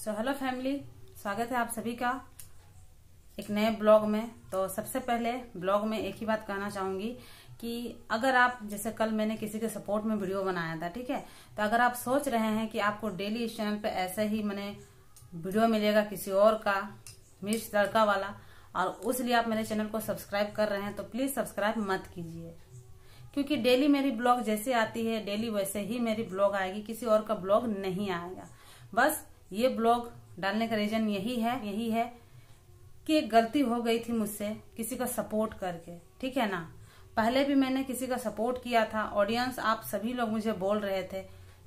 So hello family स्वागत है आप सभी का एक नए ब्लॉग में। तो सबसे पहले ब्लॉग में एक ही बात कहना चाहूँगी कि अगर आप, जैसे कल मैंने किसी के सपोर्ट में वीडियो बनाया था, ठीक है? तो अगर आप सोच रहे हैं कि आपको डेली इस चैनल पे ऐसे ही मैंने वीडियो मिलेगा किसी और का, मिर्च तड़का वाला, और उस लिए आप मेरे चैनल को सब्सक्राइब कर रहे हैं तो प्लीज़ सब्सक्राइब मत कीजिए। क्योंकि डेली मेरी ब्लॉग जैसे आती है डेली वैसे ही मेरी ब्लॉग आएगी, किसी और का ब्लॉग नहीं आएगा। बस ये ब्लॉग डालने का रीजन यही है यही है कि एक गलती हो गई थी मुझसे किसी का सपोर्ट करके, ठीक है ना? पहले भी मैंने किसी का सपोर्ट किया था ऑडियंस आप सभी लोग मुझे बोल रहे थे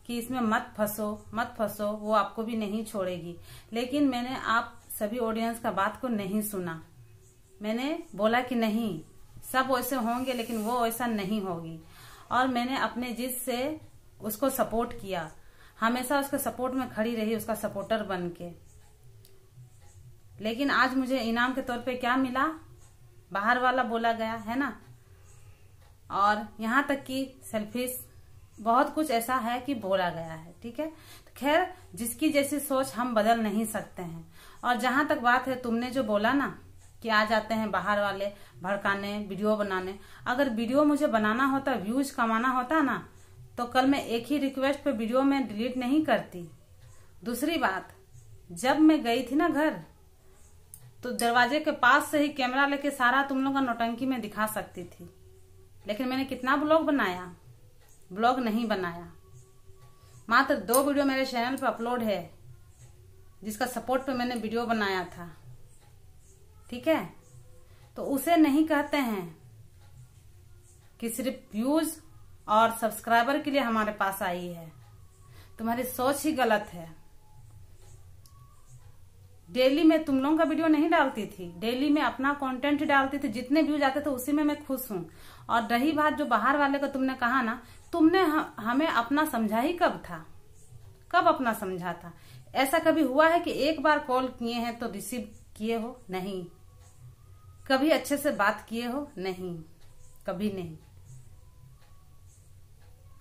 कि इसमें मत फंसो मत फंसो, वो आपको भी नहीं छोड़ेगी। लेकिन मैंने आप सभी ऑडियंस का बात को नहीं सुना। मैंने बोला कि नहीं, सब वैसे होंगे, लेकिन वो वैसा नहीं होगी। और मैंने अपने जिद से उसको सपोर्ट किया। हमेशा उसके सपोर्ट में खड़ी रही, उसका सपोर्टर बन के। लेकिन आज मुझे इनाम के तौर पे क्या मिला? बाहर वाला बोला गया, है ना? और यहाँ तक कि सेल्फिश बहुत कुछ ऐसा है कि बोला गया है, ठीक है? तो खैर, जिसकी जैसी सोच हम बदल नहीं सकते हैं। और जहाँ तक बात है, तुमने जो बोला ना, कि आ जाते हैं बाहर वाले भड़काने, वीडियो बनाने, अगर वीडियो मुझे बनाना होता व्यूज़ कमाना होता ना तो कल मैं एक ही रिक्वेस्ट पे वीडियो में डिलीट नहीं करती। दूसरी बात, जब मैं गई थी ना घर तो दरवाजे के पास से ही कैमरा लेके सारा तुम लोग का नोटंकी में दिखा सकती थी। लेकिन मैंने कितना ब्लॉग बनाया? ब्लॉग नहीं बनाया। मात्र दो वीडियो मेरे चैनल पर अपलोड है, जिसका सपोर्ट पे मैंने वीडियो बनाया था। ठीक है? तो उसे नहीं कहते हैं कि सिर्फ़ व्यूज़ और सब्सक्राइबर के लिए हमारे पास आई है। तुम्हारी सोच ही गलत है। डेली में तुम लोगों का वीडियो नहीं डालती थी। डेली में अपना कंटेंट डालती थी। जितने व्यूज़ आते थे, उसी में मैं खुश हूँ। और रही बात जो बाहर वाले का तुमने कहा ना, तुमने हमें अपना समझा ही कब था? कब अपना समझा था? ऐसा कभी हुआ है कि एक बार कॉल किए हैं तो रिसीव किए हो? नहीं। कभी अच्छे से बात किए हो? नहीं। कभी नहीं।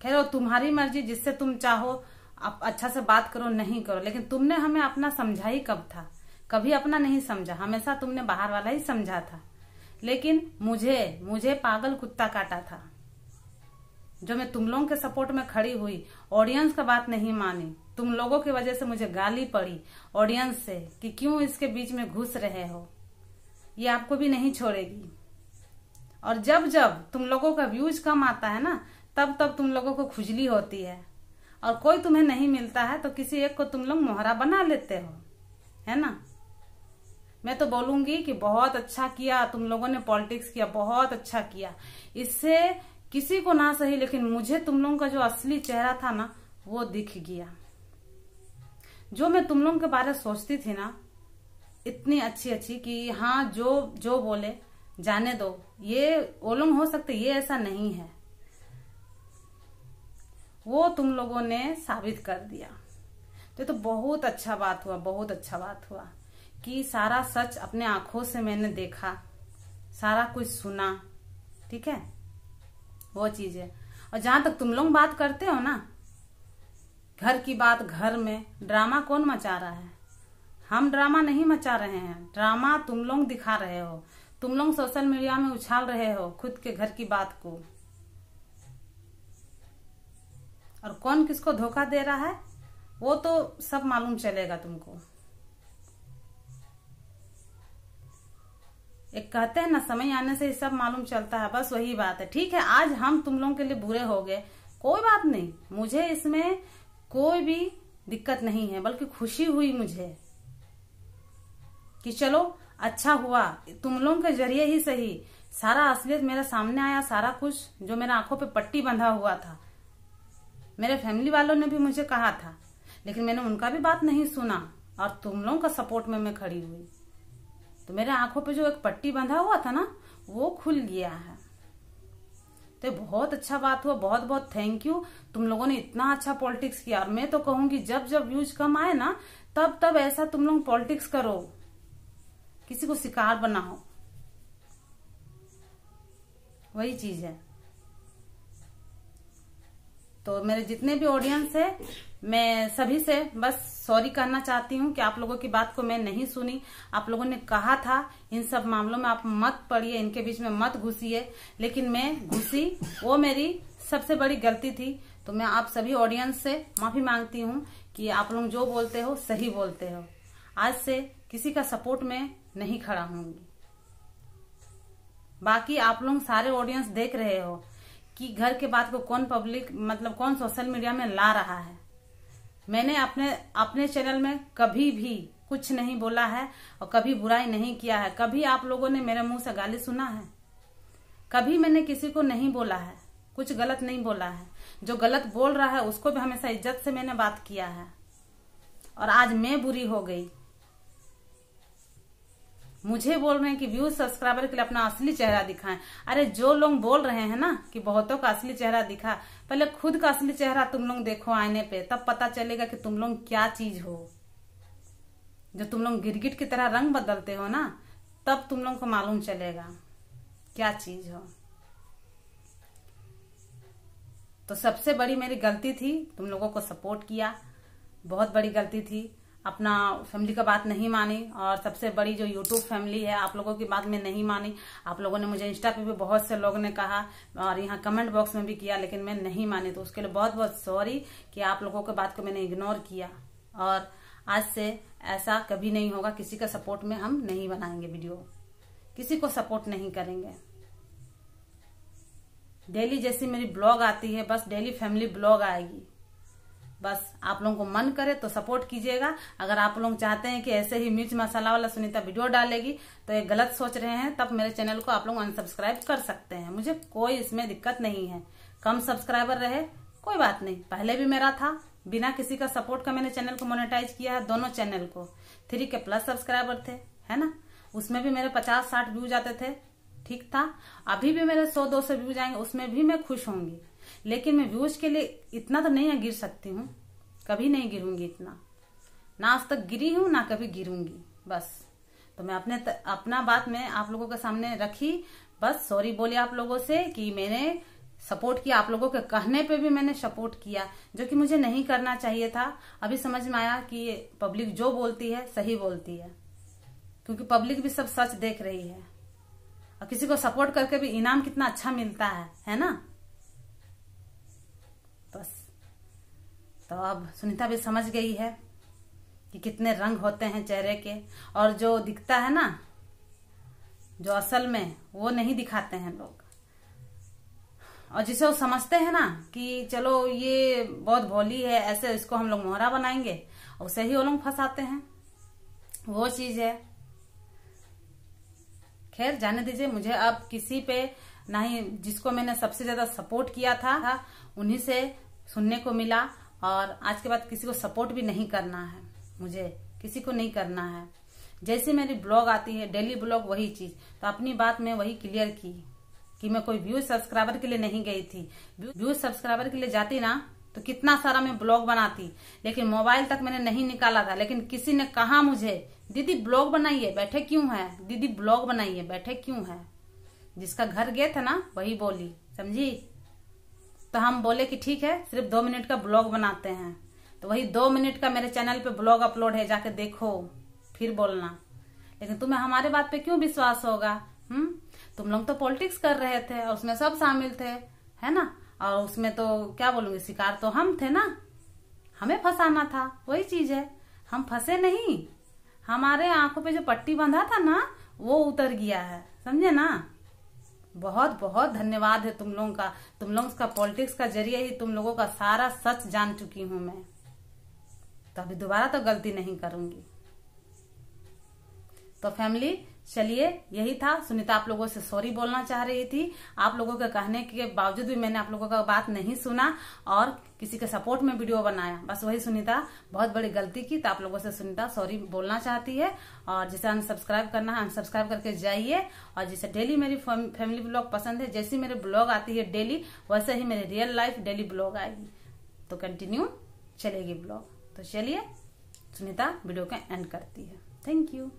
खैर तुम्हारी मर्ज़ी, जिससे तुम चाहो, आप अच्छा से बात करो, नहीं करो. लेकिन तुमने हमें अपना समझा ही कब था? कभी अपना नहीं समझा। हमेशा तुमने बाहर वाला ही समझा था। लेकिन मुझे मुझे पागल कुत्ता काटा था, जो मैं तुम लोगों के सपोर्ट में खड़ी हुई। ऑडियंस का बात नहीं मानी। तुम लोगों की वजह से मुझे गाली पड़ी ऑडियंस से कि क्यों इसके बीच में घुस रहे हो। ये आपको भी नहीं छोड़ेगी। और जब जब तुम लोगों का व्यूज़ कम आता है ना तब तब तुम लोगों को खुजली होती है। और कोई तुम्हें नहीं मिलता है तो किसी एक को तुम लोग मोहरा बना लेते हो। है ना? मैं तो बोलूँगी कि बहुत अच्छा किया, तुम लोगों ने पॉलिटिक्स किया, बहुत अच्छा किया। इससे किसी को ना सही, लेकिन मुझे तुम लोगों का जो असली चेहरा था ना, वो दिख गया। जो मैं तुम लोगों के बारे सोचती थी ना, इतनी अच्छी अच्छी कि हाँ जो जो बोले, जाने दो। ये, वो लोग हो सकते, ये ऐसा नहीं है। वो तुम लोगों ने साबित कर दिया। तो तो बहुत अच्छा बात हुआ, बहुत अच्छा बात हुआ कि सारा सच अपने आँखों से मैंने देखा, सारा कुछ सुना, ठीक है? वो चीज़ है। और जहाँ तक तुम लोग बात करते हो ना, घर की बात घर में ड्रामा कौन मचा रहा है? हम ड्रामा नहीं मचा रहे हैं। ड्रामा तुम लोग दिखा रहे हो। तुम लोग सोशल मीडिया में उछाल रहे हो खुद के घर की बात को। और कौन किसको धोखा दे रहा है, वो तो सब मालूम चलेगा तुमको। एक कहते हैं ना, समय आने से सब मालूम चलता है, बस वही बात है। ठीक है, आज हम तुम लोगों के लिए बुरे हो गए। कोई बात नहीं, मुझे इसमें कोई भी दिक्कत नहीं है, बल्कि खुशी हुई मुझे कि चलो अच्छा हुआ। तुम लोगों के ज़रिए ही सही। सारा असलियत मेरे सामने आया, सारा कुछ जो मेरा आँखों पे पट्टी बंधा हुआ था। मेरे फैमिली वालों ने भी मुझे कहा था, लेकिन मैंने उनका भी बात नहीं सुना और तुम लोगों का सपोर्ट में मैं खड़ी हुई। तो मेरे आँखों पे जो एक पट्टी बंधा हुआ था ना, वो खुल गया है। तो बहुत अच्छा बात हुआ, बहुत बहुत थैंक यू तुम लोगों ने इतना अच्छा पॉलिटिक्स किया और मैं तो कहूँगी, जब जब व्यूज़ कम आए ना, तब तब ऐसा तुम लोग पॉलिटिक्स करो। किसी को शिकार बनाओ वही चीज़ है। तो मेरे जितने भी ऑडियंस है, मैं सभी से बस सॉरी कहना चाहती हूँ कि आप लोगों की बात को मैं नहीं सुनी। आप लोगों ने कहा था, इन सब मामलों में आप मत पड़िए, इनके बीच में मत घुसिए। लेकिन मैं घुसी, वो मेरी सबसे बड़ी गलती थी। तो मैं आप सभी ऑडियंस से माफ़ी मांगती हूँ कि आप लोग जो बोलते हो, सही बोलते हो। आज से किसी का सपोर्ट में नहीं खड़ा होंगी बाकी आप लोग सारे ऑडियंस देख रहे हो। कि घर के बात को कौन पब्लिक मतलब कौन सोशल मीडिया में ला रहा है। मैंने अपने अपने चैनल में कभी भी कुछ नहीं बोला है और कभी बुराई नहीं किया है। कभी आप लोगों ने मेरे मुँह से गाली सुना है? कभी मैंने किसी को नहीं बोला है? कुछ गलत नहीं बोला है। जो गलत बोल रहा है, उसको भी हमेशा इज़्ज़त से मैंने बात किया है। और आज मैं बुरी हो गई। मुझे बोल रहे हैं कि व्यूज़ सब्सक्राइबर के लिए अपना असली चेहरा दिखाएँ। अरे, जो लोग बोल रहे हैं ना कि बहुतों का असली चेहरा दिखा, पहले खुद का असली चेहरा तुम लोग देखो आईने पे, तब पता चलेगा कि तुम लोग क्या चीज़ हो। जो तुम लोग गिरगिट की तरह रंग बदलते हो ना, तब तुम लोग को मालूम चलेगा क्या चीज़ हो। तो सबसे बड़ी मेरी गलती थी, तुम लोगों को सपोर्ट किया, बहुत बड़ी गलती थी। अपना फैमिली का बात नहीं मानी और सबसे बड़ी जो यूट्यूब फैमिली है, आप लोगों की बात में नहीं मानी। आप लोगों ने मुझे इंस्टा पे भी बहुत से लोगों ने कहा और यहाँ कमेंट बॉक्स में भी किया, लेकिन मैं नहीं मानी। तो उसके लिए बहुत बहुत सॉरी कि आप लोगों की बात को मैंने इग्नोर किया। और आज से ऐसा कभी नहीं होगा, किसी का सपोर्ट में हम नहीं बनाएँगे वीडियो किसी को सपोर्ट नहीं करेंगे। डेली जैसी मेरी ब्लॉग आती है, बस डेली फैमिली ब्लॉग आएगी। बस आप लोगों को मन करे तो सपोर्ट कीजिएगा। अगर आप लोग चाहते हैं कि ऐसे ही मिर्च मसाला वाला सुनीता वीडियो डालेगी तो ये गलत सोच रहे हैं, तब मेरे चैनल को आप लोग अनसब्सक्राइब कर सकते हैं। मुझे कोई इसमें दिक्कत नहीं है। कम सब्सक्राइबर रहे, कोई बात नहीं। पहले भी मेरा था, बिना किसी का सपोर्ट का मैंने चैनल को मोनेटाइज किया है, दोनों चैनल को। थ्री के प्लस सब्सक्राइबर थे, है ना? उसमें भी मेरे पचास साठ व्यूज़ आते थे, ठीक था। अभी भी मेरे सौ, दो सौ व्यूज़ आएँगे उसमें भी मैं खुश होंगी। लेकिन मैं व्यूज़ के लिए इतना तो नहीं गिर सकती हूँ। कभी नहीं गिरूँगी इतना। ना आज तक गिरी हूँ ना कभी गिरूँगी। बस। तो मैं अपने त, अपना बात मैं आप लोगों के सामने रखी। बस सॉरी बोली आप लोगों से कि मैंने सपोर्ट किया। आप लोगों के कहने पे भी मैंने सपोर्ट किया जो कि मुझे नहीं करना चाहिए था। अभी समझ में आया कि पब्लिक जो बोलती है सही बोलती है। क्योंकि पब्लिक भी सब सच देख रही है। और किसी को सपोर्ट करके भी इनाम कितना अच्छा मिलता है है ना बस तो अब सुनीता भी समझ गई है कि कितने रंग होते हैं चेहरे के, और जो दिखता है ना, जो असल में, वो नहीं दिखाते हैं लोग। और जिसे वो समझते हैं ना कि चलो ये बहुत भोली है, ऐसे इसको हम लोग मोहरा बनाएँगे, उसे ही वो लोग फंसाते हैं। वो चीज़ है। खैर, जाने दीजिए, मुझे अब किसी पे ना ही जिसको मैंने सबसे ज़्यादा सपोर्ट किया था, उन्हीं से सुनने को मिला। और आज के बाद किसी को सपोर्ट भी नहीं करना है। मुझे किसी को नहीं करना है। जैसे मेरी ब्लॉग आती है डेली ब्लॉग वही चीज़। तो अपनी बात में वही क्लियर की कि मैं कोई व्यूज़ सब्सक्राइबर के लिए नहीं गई थी। व्यूज़ सब्सक्राइबर के लिए जाती ना तो कितना सारा मैं ब्लॉग बनाती। लेकिन मोबाइल तक मैंने नहीं निकाला था। लेकिन किसी ने कहा मुझे, दीदी ब्लॉग बनाइए, बैठे क्यों है? दीदी ब्लॉग बनाइए, बैठे क्यों है? जिसका घर गए थे ना, वही बोली, समझी? तो हम बोले कि ठीक है, सिर्फ़ दो मिनट का ब्लॉग बनाते हैं। तो वही दो मिनट का मेरे चैनल पे ब्लॉग अपलोड है, जाके देखो, फिर बोलना। लेकिन तुम्हें हमारे बात पे क्यों विश्वास होगा हम्म? तुम लोग तो पॉलिटिक्स कर रहे थे, और उसमें सब शामिल थे, है ना? और उसमें तो क्या बोलूँगी, शिकार तो हम थे ना? हमें फंसाना था, वही चीज़ है। हम फंसे नहीं। हमारे आँखों पे जो पट्टी बंधा था ना, वो उतर गया है, समझे ना? बहुत बहुत धन्यवाद है तुम लोगों का, तुम लोग का पॉलिटिक्स का ज़रिए ही तुम लोगों का सारा सच जान चुकी हूँ मैं। तो अभी दोबारा तो गलती नहीं करूँगी। तो फैमिली चलिए, यही था। सुनीता, आप लोगों से सॉरी बोलना चाह रही थी। आप लोगों के कहने के बावजूद भी मैंने आप लोगों का बात नहीं सुना और किसी के सपोर्ट में वीडियो बनाया। बस वही सुनीता, बहुत बड़ी गलती की तो आप लोगों से सुनीता सॉरी बोलना चाहती है और जिसे अनसब्सक्राइब करना है अनसब्सक्राइब करके जाइए और जिसे डेली मेरी फैमिली ब्लॉग पसंद है, जैसी मेरे ब्लॉग आती है डेली वैसे ही मेरी रियल लाइफ डेली ब्लॉग आएगी। तो कंटिन्यू चलेगी ब्लॉग तो चलिए, सुनीता वीडियो का एंड करती है। Thank you